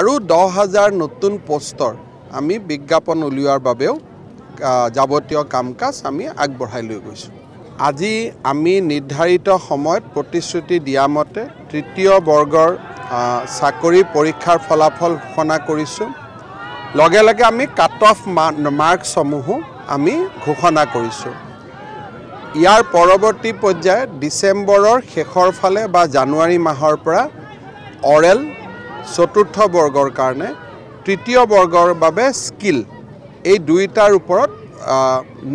আৰু দহ হাজাৰ নতুন পষ্টৰ আমি বিজ্ঞাপন উলিওৱাৰ বাবেও যাৱতীয় কাম কাজ আমি আগবঢ়াই লৈ গৈছোঁ। আজি আমি নিৰ্ধাৰিত সময়ত প্ৰতিশ্ৰুতি দিয়া মতে তৃতীয় বৰ্গৰ চাকৰি পৰীক্ষাৰ ফলাফল ঘোষণা কৰিছোঁ। লগে লগে আমি কাট অফ মাৰ্কছসমূহো আমি ঘোষণা কৰিছোঁ। ইয়াৰ পৰৱৰ্তী পৰ্যায়ত ডিচেম্বৰৰ শেষৰ ফালে বা জানুৱাৰী মাহৰ পৰা অৰেল চতুৰ্থ বৰ্গৰ কাৰণে তৃতীয় বৰ্গৰ বাবে স্কিল। এই দুয়োটাৰ ওপৰত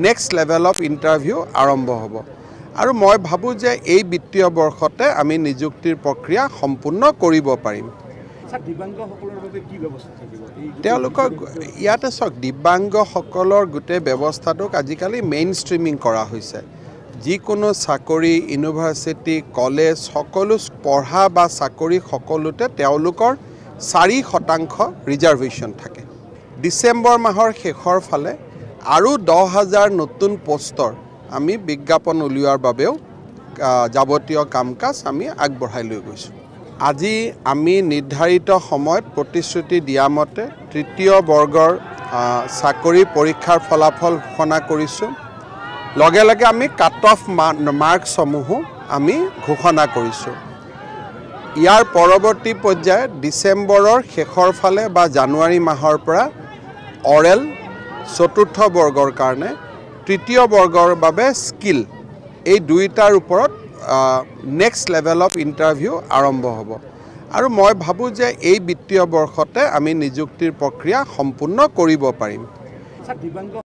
নেক্সট লেভেল অফ ইণ্টাৰভিউ আৰম্ভ হ'ব। আৰু মই ভাবোঁ যে এই বিত্তীয় বৰ্ষতে আমি নিযুক্তিৰ প্ৰক্ৰিয়া সম্পূৰ্ণ কৰিব পাৰিম। তেওঁলোকক ইয়াতে চাওক দিব্যাংগসকলৰ গোটেই ব্যৱস্থাটোক আজিকালি মেইন ষ্ট্ৰিমিং কৰা হৈছে। যিকোনো চাকৰি ইউনিভাৰ্চিটি কলেজ সকলো পঢ়া বা চাকৰি সকলোতে তেওঁলোকৰ চাৰি শতাংশ ৰিজাৰ্ভেশ্যন থাকে। ডিচেম্বৰ মাহৰ শেষৰ ফালে আৰু দহ হাজাৰ নতুন পষ্টৰ আমি বিজ্ঞাপন উলিওৱাৰ বাবেও যাৱতীয় কাম কাজ আমি আগবঢ়াই লৈ গৈছোঁ। আজি আমি নিৰ্ধাৰিত সময়ত প্ৰতিশ্ৰুতি দিয়া মতে তৃতীয় বৰ্গৰ চাকৰি পৰীক্ষাৰ ফলাফল ঘোষণা কৰিছোঁ। লগে লগে আমি কাট অফ মাৰ্কছসমূহো আমি ঘোষণা কৰিছোঁ। ইয়াৰ পৰৱৰ্তী পৰ্যায়ত ডিচেম্বৰৰ শেষৰ ফালে বা জানুৱাৰী মাহৰ পৰা অৰেল চতুৰ্থ বৰ্গৰ কাৰণে তৃতীয় বৰ্গৰ বাবে স্কিল এই দুয়োটাৰ ওপৰত নেক্সট লেভেল অফ ইণ্টাৰভিউ আৰম্ভ হ'ব। আৰু মই ভাবোঁ যে এই বিত্তীয় বৰ্ষতে আমি নিযুক্তিৰ প্ৰক্ৰিয়া সম্পূৰ্ণ কৰিব পাৰিম।